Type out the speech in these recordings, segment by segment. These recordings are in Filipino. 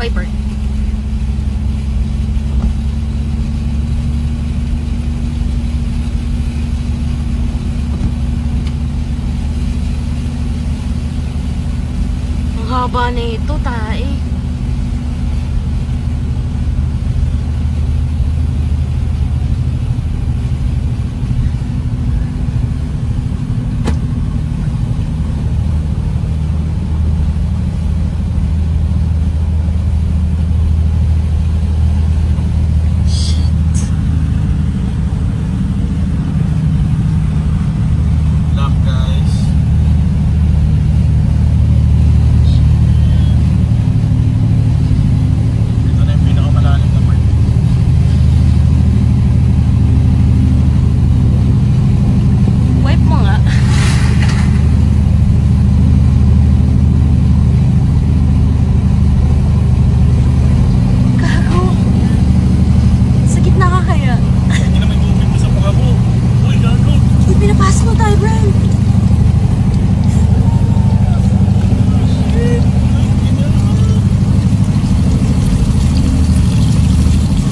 Viber. Ang haba na ito, tae.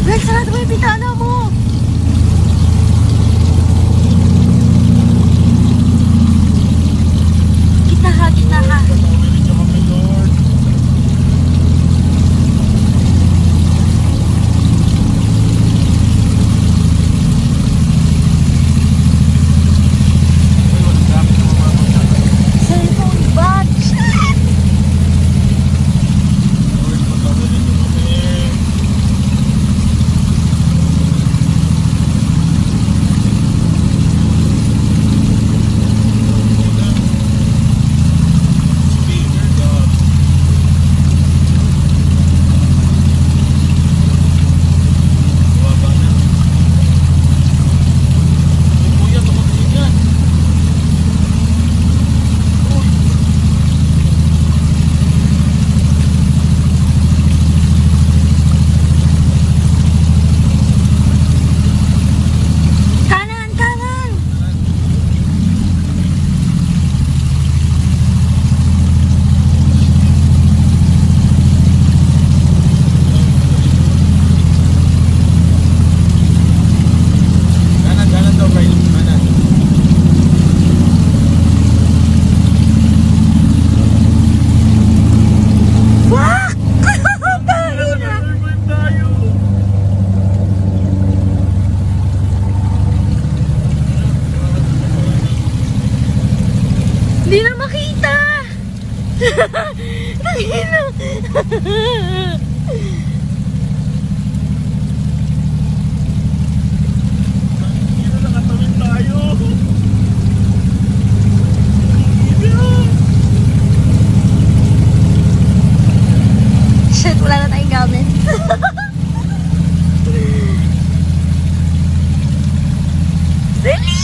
Rex, sarado mo yung pintana mo! Hindi na makita! Nakina! Shit, wala na tayong gamit. really?